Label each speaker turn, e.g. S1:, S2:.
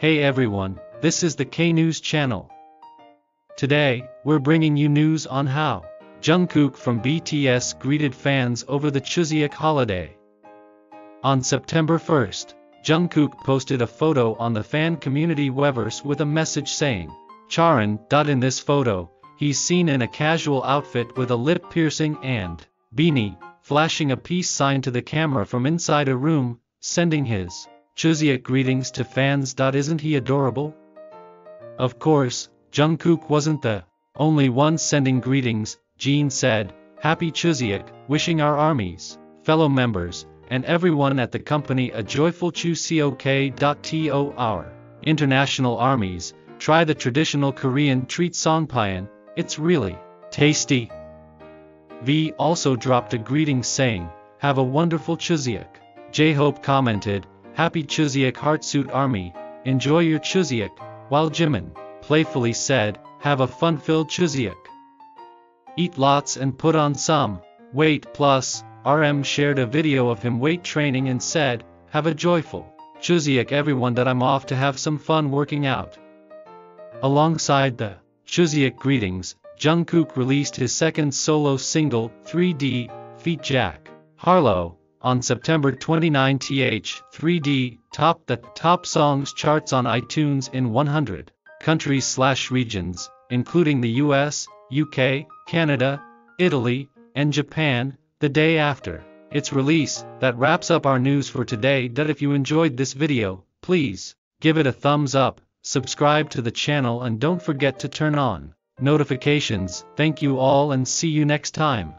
S1: Hey everyone, this is the K News channel. Today, we're bringing you news on how Jungkook from BTS greeted fans over the Chuseok holiday. On September 1st, Jungkook posted a photo on the fan community Weverse with a message saying, Charan. In this photo, he's seen in a casual outfit with a lip piercing and beanie, flashing a peace sign to the camera from inside a room, sending his Chuseok greetings to fans. Isn't he adorable? Of course, Jungkook wasn't the only one sending greetings, Jin said, Happy Chuseok, wishing our armies, fellow members, and everyone at the company a joyful Chuseok. Our international armies, try the traditional Korean treat songpyeon, it's really tasty. V also dropped a greeting saying, Have a wonderful Chuseok. J-Hope commented, Happy Chuseok Heartsuit Army, enjoy your Chuseok, while Jimin playfully said, Have a fun-filled Chuseok. Eat lots and put on some weight plus, RM shared a video of him weight training and said, Have a joyful Chuseok everyone that I'm off to have some fun working out. Alongside the Chuseok greetings, Jungkook released his second solo single, 3D, Feat Jack Harlow, on September 29 th 3D topped the top songs charts on iTunes in 100 countries slash regions, including the US, UK, Canada, Italy, and Japan, the day after its release. That wraps up our news for today. That if you enjoyed this video, please give it a thumbs up, subscribe to the channel and don't forget to turn on notifications. Thank you all and see you next time.